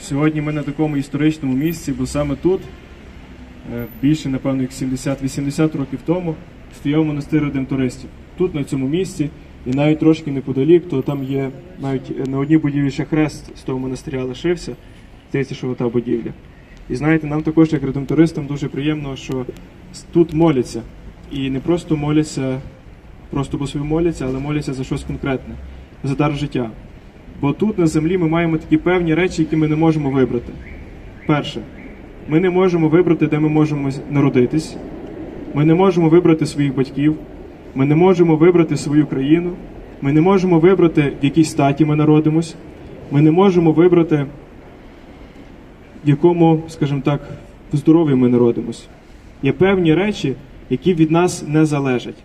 Сьогодні ми на такому історичному місці, бо саме тут, е, більше, напевно, як 70-80 років тому, стояв монастир редемтористів. Тут, на цьому місці, і навіть трошки неподалік, то там є навіть е, на одній будівлі ще хрест з того монастиря лишився. Здається, що та будівля. І знаєте, нам також, як редемтористам, дуже приємно, що тут моляться. І не просто моляться, просто по собі моляться, але моляться за щось конкретне, за дар життя. Бо тут на землі ми маємо такі певні речі, які ми не можемо вибрати. Перше, ми не можемо вибрати, де ми можемо народитись. Ми не можемо вибрати своїх батьків. Ми не можемо вибрати свою країну. Ми не можемо вибрати, в якій статі ми народимось. Ми не можемо вибрати, в якому, скажімо так, здоров'ї ми народимось. Є певні речі, які від нас не залежать.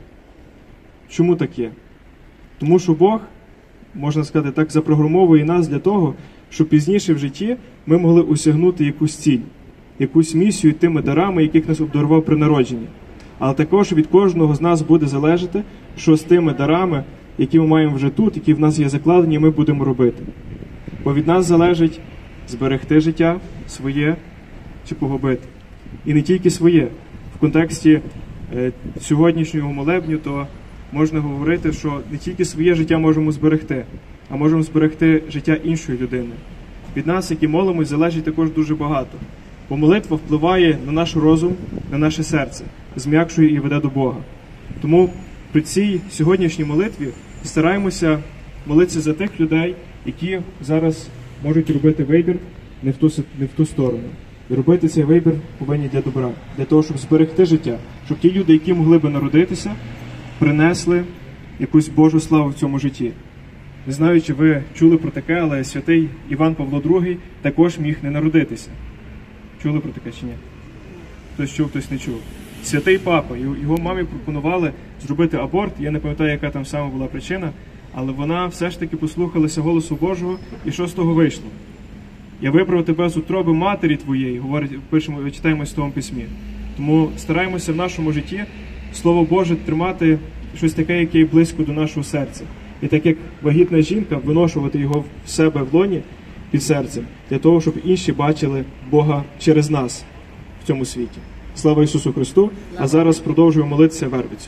Чому так є? Тому що Бог можна сказати так, запрограмовує нас для того, щоб пізніше в житті ми могли осягнути якусь ціль, якусь місію тими дарами, яких нас обдарував при народженні. Але також від кожного з нас буде залежати, що з тими дарами, які ми маємо вже тут, які в нас є закладені, ми будемо робити. Бо від нас залежить зберегти життя своє чи погубити. І не тільки своє. В контексті е, сьогоднішнього молебню, то можна говорити, що не тільки своє життя можемо зберегти, а можемо зберегти життя іншої людини. Від нас, які молимось, залежить також дуже багато. Бо молитва впливає на наш розум, на наше серце, зм'якшує і веде до Бога. Тому при цій сьогоднішній молитві стараємося молитися за тих людей, які зараз можуть робити вибір не в ту, не в ту сторону. І робити цей вибір повинні для добра, для того, щоб зберегти життя, щоб ті люди, які могли би народитися, принесли якусь Божу славу в цьому житті. Не знаю, чи ви чули про таке, але святий Іван Павло II також міг не народитися. Чули про таке чи ні? Хтось чув, хтось не чув. Святий папа, його мамі пропонували зробити аборт. Я не пам'ятаю, яка там саме була причина, але вона все ж таки послухалася голосу Божого, і що з того вийшло? Я вибрав тебе з утроби матері твоєї, говорить, пишемо, читаємо в Святому письмі. Тому стараємося в нашому житті Слово Боже тримати щось таке, яке є близько до нашого серця. І так як вагітна жінка, виношувати його в себе в лоні під серцем, для того, щоб інші бачили Бога через нас в цьому світі. Слава Ісусу Христу! А зараз продовжуємо молитися вербицю.